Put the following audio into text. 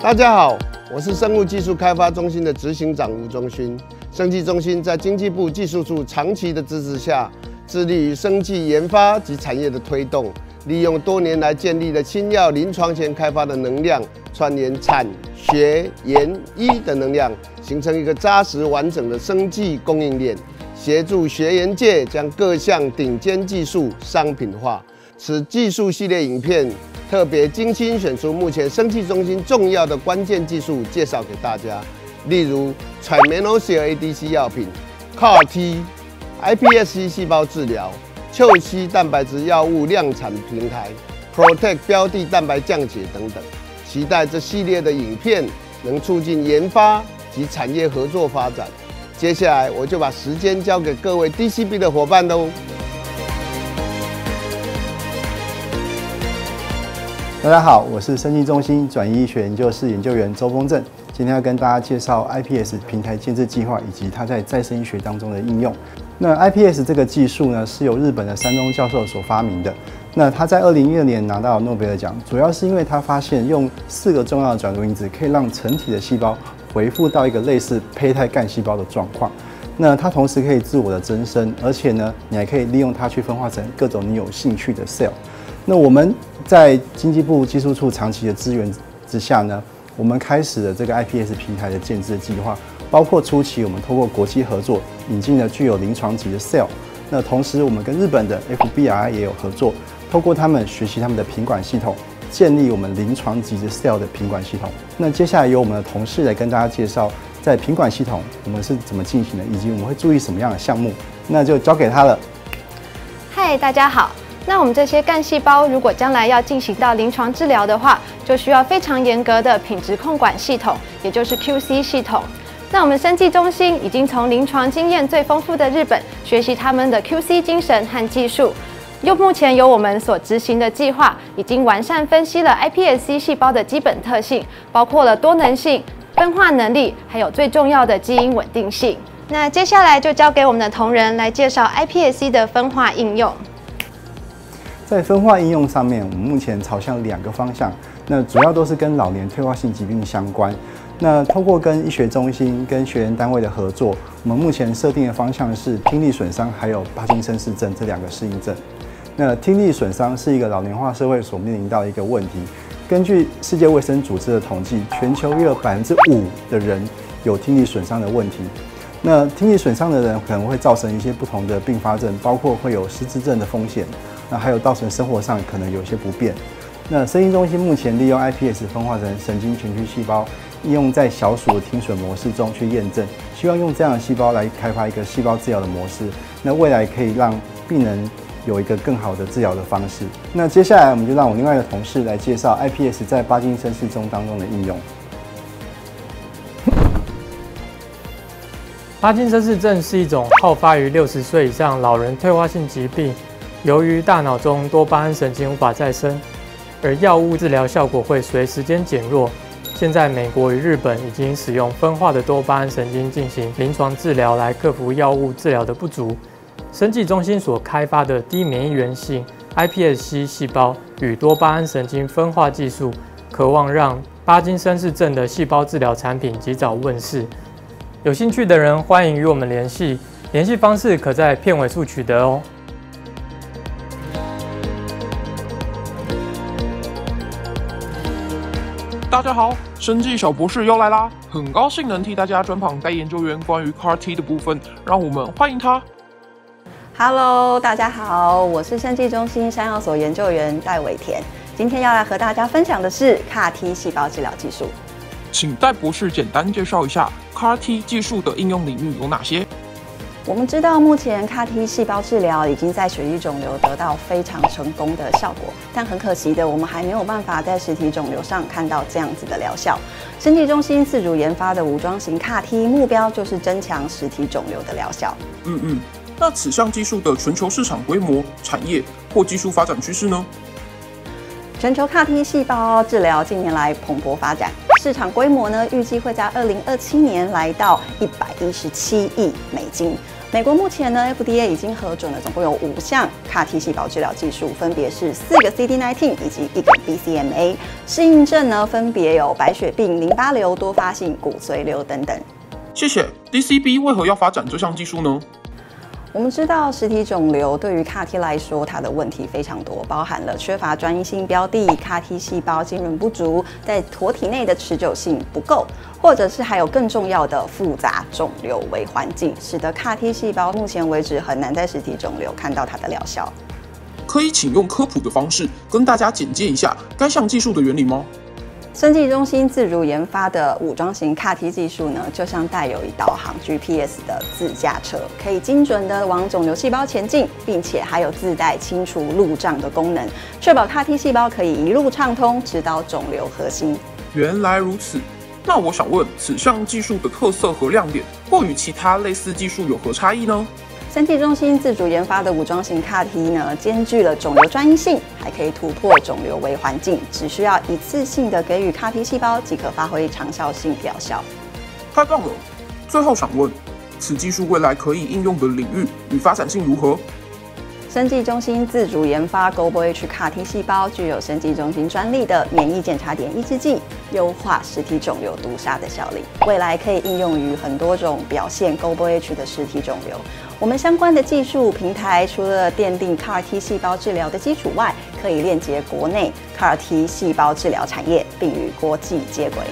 大家好，我是生物技术开发中心的执行长吴忠勋。生技中心在经济部技术处长期的支持下，致力于生技研发及产业的推动，利用多年来建立的新药临床前开发的能量，串联产学研医的能量，形成一个扎实完整的生技供应链，协助学研界将各项顶尖技术商品化。此技术系列影片。特别精心选出目前生技中心重要的关键技术，介绍给大家。例如 t r i m e n o s i l ADC 药品、CAR T、iPSC 细胞治疗、秋息蛋白质药物量产平台、Protect 标的蛋白降解等等。期待这系列的影片能促进研发及产业合作发展。接下来我就把时间交给各位 DCB 的伙伴喽。大家好，我是生技中心转移医学研究室研究员周峰正，今天要跟大家介绍 iPS 平台建制计划以及它在再生医学当中的应用。那 iPS 这个技术呢，是由日本的山东教授所发明的。那他在二零一二年拿到诺贝尔奖，主要是因为他发现用四个重要的转录因子可以让成体的细胞回复到一个类似胚胎干细胞的状况。那它同时可以自我的增生，而且呢，你还可以利用它去分化成各种你有兴趣的 cell。那我们在经济部技术处长期的资源之下呢，我们开始了这个 iPS 平台的建制计划，包括初期我们通过国际合作引进了具有临床级的 cell，那同时我们跟日本的 FBR 也有合作，透过他们学习他们的品管系统，建立我们临床级的 cell 的品管系统。那接下来由我们的同事来跟大家介绍，在品管系统我们是怎么进行的，以及我们会注意什么样的项目，那就交给他了。嗨，大家好。那我们这些干细胞，如果将来要进行到临床治疗的话，就需要非常严格的品质控管系统，也就是 QC 系统。那我们生技中心已经从临床经验最丰富的日本学习他们的 QC 精神和技术，又目前由我们所执行的计划，已经完善分析了 iPSC 细胞的基本特性，包括了多能性、分化能力，还有最重要的基因稳定性。那接下来就交给我们的同仁来介绍 iPSC 的分化应用。在分化应用上面，我们目前朝向两个方向，那主要都是跟老年退化性疾病相关。那通过跟医学中心、跟学员单位的合作，我们目前设定的方向是听力损伤还有帕金森氏症这两个适应症。那听力损伤是一个老年化社会所面临到的一个问题。根据世界卫生组织的统计，全球约有百分之五的人有听力损伤的问题。那听力损伤的人可能会造成一些不同的并发症，包括会有失智症的风险。那还有造成生活上可能有些不便。那声音中心目前利用 iPS 分化成神经全区细胞，应用在小鼠的听损模式中去验证，希望用这样的细胞来开发一个细胞治疗的模式。那未来可以让病人有一个更好的治疗的方式。那接下来我们就让我另外的同事来介绍 iPS 在巴金森氏症当中的应用。巴金森氏症是一种好发于六十岁以上老人退化性疾病。由于大脑中多巴胺神经无法再生，而药物治疗效果会随时间减弱。现在，美国与日本已经使用分化的多巴胺神经进行临床治疗，来克服药物治疗的不足。生技中心所开发的低免疫原性 iPSC 细胞与多巴胺神经分化技术，渴望让巴金森氏症的细胞治疗产品及早问世。有兴趣的人欢迎与我们联系，联系方式可在片尾处取得哦。大家好，生技小博士又来啦！很高兴能替大家专访该研究员关于 CAR T 的部分，让我们欢迎他。Hello，大家好，我是生技中心山药所研究员戴伟田，今天要来和大家分享的是 CAR T 细胞治疗技术。请戴博士简单介绍一下 CAR T 技术的应用领域有哪些？我们知道，目前 CAR-T 细胞治疗已经在血液肿瘤得到非常成功的效果，但很可惜的，我们还没有办法在实体肿瘤上看到这样子的疗效。生技中心自主研发的武装型 CAR-T 目标就是增强实体肿瘤的疗效。嗯嗯，那此项技术的全球市场规模、产业或技术发展趋势呢？全球 CAR-T 细胞治疗近年来蓬勃发展，市场规模呢预计会在二零二七年来到一百一十七亿美金。美国目前呢，FDA 已经核准了总共有五项卡 T 细胞治疗技术，分别是四个 CD19 以及一个 BCMA。适应症呢，分别有白血病、淋巴瘤、多发性骨髓瘤等等。谢谢。DCB 为何要发展这项技术呢？我们知道，实体肿瘤对于 CAR T 来说，它的问题非常多，包含了缺乏专一性标的、CAR T 细胞浸润不足、在活体内的持久性不够，或者是还有更重要的复杂肿瘤为环境，使得 CAR T 细胞目前为止很难在实体肿瘤看到它的疗效。可以请用科普的方式跟大家简介一下该项技术的原理吗？生技中心自主研发的武装型 CAR T 技术呢，就像带有一导航 GPS 的自驾车，可以精准的往肿瘤细胞前进，并且还有自带清除路障的功能，确保 CAR T 细胞可以一路畅通，直到肿瘤核心。原来如此，那我想问，此项技术的特色和亮点，或与其他类似技术有何差异呢？生技中心自主研发的武装型 CAR T 呢，兼具了肿瘤专一性，还可以突破肿瘤微环境，只需要一次性的给予 CAR T 细胞即可发挥长效性疗效。太棒了！最后想问，此技术未来可以应用的领域与发展性如何？生技中心自主研发 Global H CAR T 细胞，具有生技中心专利的免疫检查点抑制剂，优化实体肿瘤毒杀的效力。未来可以应用于很多种表现 Global H 的实体肿瘤。我们相关的技术平台，除了奠定 CAR T 细胞治疗的基础外，可以链接国内 CAR T 细胞治疗产业，并与国际接轨。